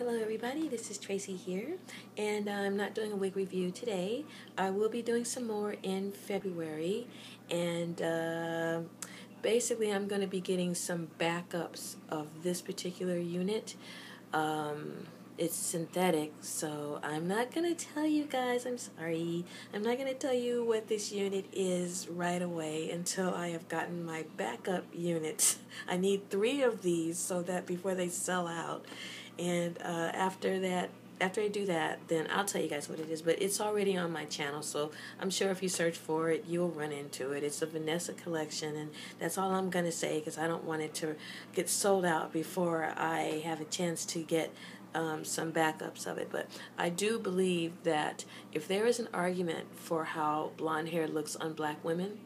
Hello everybody, this is Tracy here, and I'm not doing a wig review today. I will be doing some more in February, and uh, basically I'm going to be getting some backups of this particular unit. Um, it's synthetic, so I'm not going to tell you guys, I'm sorry, I'm not going to tell you what this unit is right away until I have gotten my backup unit. I need three of these so that before they sell out. And uh, after that, after I do that, then I'll tell you guys what it is. But it's already on my channel, so I'm sure if you search for it, you'll run into it. It's a Vanessa collection, and that's all I'm going to say because I don't want it to get sold out before I have a chance to get um, some backups of it. But I do believe that if there is an argument for how blonde hair looks on black women,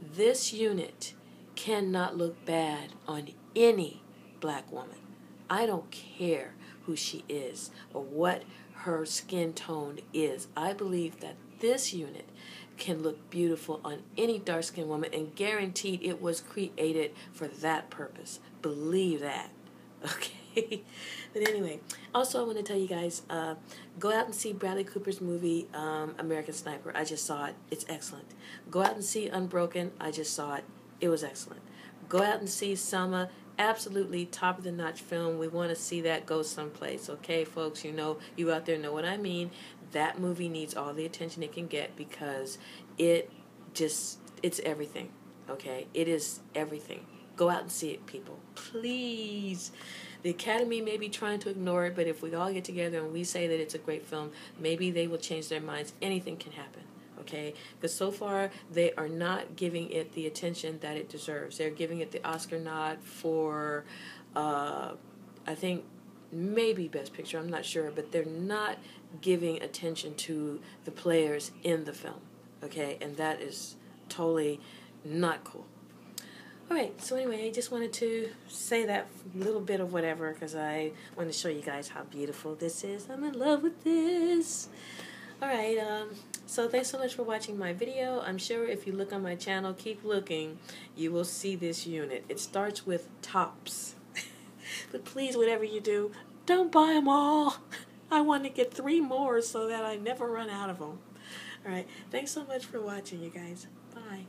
this unit cannot look bad on any black woman. I don't care who she is or what her skin tone is. I believe that this unit can look beautiful on any dark skinned woman and guaranteed it was created for that purpose. Believe that. Okay. but anyway, also I want to tell you guys uh, go out and see Bradley Cooper's movie um, American Sniper. I just saw it. It's excellent. Go out and see Unbroken. I just saw it. It was excellent. Go out and see Selma absolutely top of the notch film. We want to see that go someplace. Okay, folks, you know, you out there know what I mean. That movie needs all the attention it can get because it just, it's everything. Okay, it is everything. Go out and see it, people. Please. The Academy may be trying to ignore it, but if we all get together and we say that it's a great film, maybe they will change their minds. Anything can happen okay? Because so far they are not giving it the attention that it deserves. They're giving it the Oscar nod for, uh, I think, maybe Best Picture, I'm not sure, but they're not giving attention to the players in the film, okay? And that is totally not cool. All right, so anyway, I just wanted to say that little bit of whatever because I want to show you guys how beautiful this is. I'm in love with this. All right, um, so thanks so much for watching my video. I'm sure if you look on my channel, keep looking, you will see this unit. It starts with tops. but please, whatever you do, don't buy them all. I want to get three more so that I never run out of them. All right, thanks so much for watching, you guys. Bye.